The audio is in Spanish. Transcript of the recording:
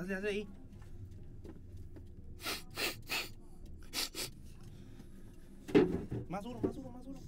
Hazle, hazle ahí. Más duro, más duro, más duro.